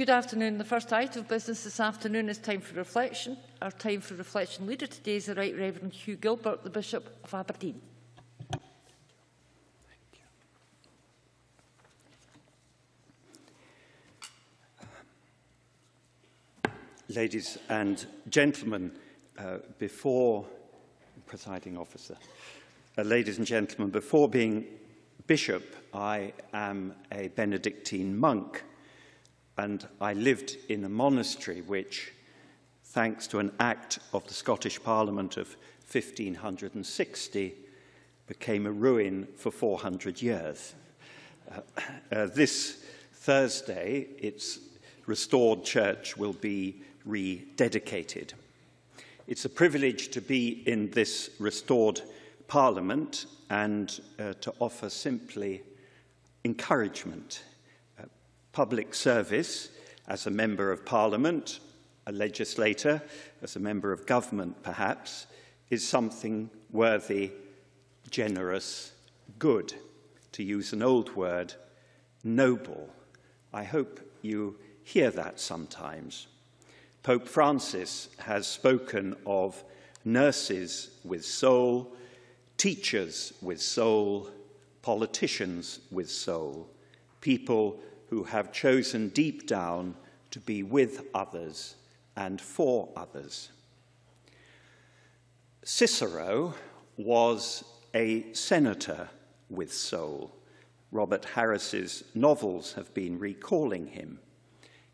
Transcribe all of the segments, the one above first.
Good afternoon. The first item of business this afternoon is time for reflection. Our time for reflection leader today is the Right Reverend Hugh Gilbert, the Bishop of Aberdeen. Ladies and gentlemen, uh, before presiding officer, uh, ladies and gentlemen, before being bishop, I am a Benedictine monk. And I lived in a monastery which, thanks to an act of the Scottish Parliament of 1560, became a ruin for 400 years. Uh, uh, this Thursday, its restored church will be rededicated. It's a privilege to be in this restored Parliament and uh, to offer simply encouragement, public service as a Member of Parliament, a legislator, as a Member of Government perhaps, is something worthy, generous, good, to use an old word, noble. I hope you hear that sometimes. Pope Francis has spoken of nurses with soul, teachers with soul, politicians with soul, people who have chosen deep down to be with others and for others. Cicero was a senator with soul. Robert Harris's novels have been recalling him.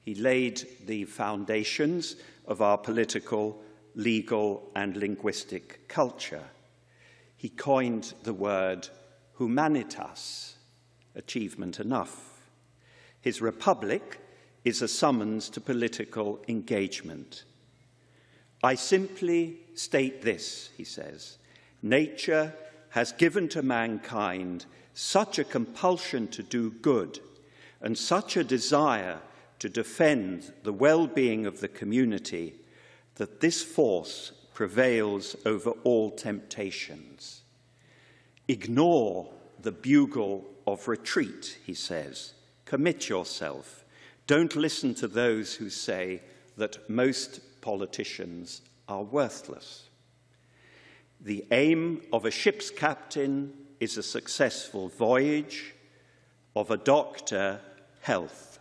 He laid the foundations of our political, legal, and linguistic culture. He coined the word humanitas, achievement enough. His republic is a summons to political engagement. I simply state this, he says. Nature has given to mankind such a compulsion to do good and such a desire to defend the well-being of the community that this force prevails over all temptations. Ignore the bugle of retreat, he says. Commit yourself. Don't listen to those who say that most politicians are worthless. The aim of a ship's captain is a successful voyage, of a doctor, health.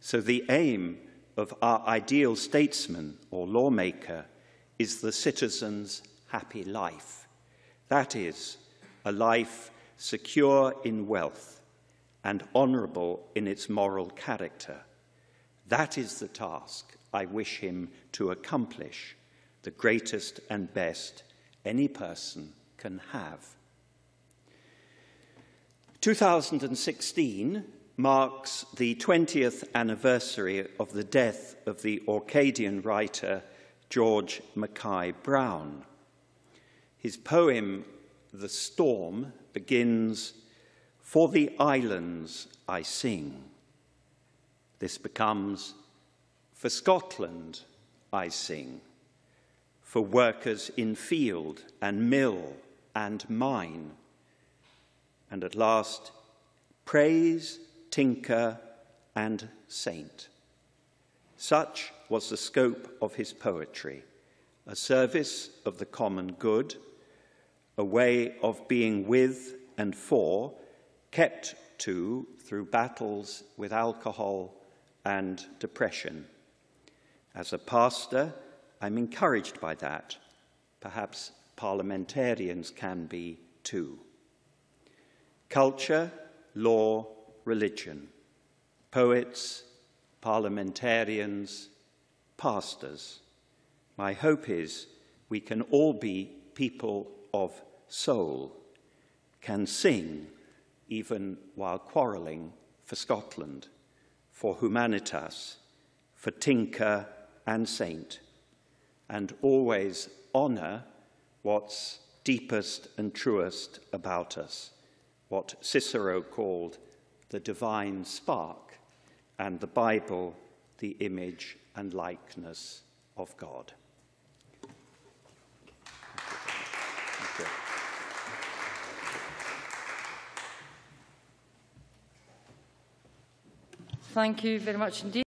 So the aim of our ideal statesman or lawmaker is the citizen's happy life. That is, a life secure in wealth and honourable in its moral character. That is the task I wish him to accomplish, the greatest and best any person can have. 2016 marks the 20th anniversary of the death of the Orcadian writer George Mackay Brown. His poem, The Storm, begins, For the islands I sing. This becomes, For Scotland I sing. For workers in field and mill and mine. And at last, praise tinker, and saint. Such was the scope of his poetry, a service of the common good, a way of being with and for, kept to through battles with alcohol and depression. As a pastor, I'm encouraged by that. Perhaps parliamentarians can be too. Culture, law, religion, poets, parliamentarians, pastors. My hope is we can all be people of soul, can sing even while quarrelling for Scotland, for humanitas, for tinker and saint, and always honour what's deepest and truest about us, what Cicero called the divine spark, and the Bible, the image and likeness of God. Thank you very much indeed.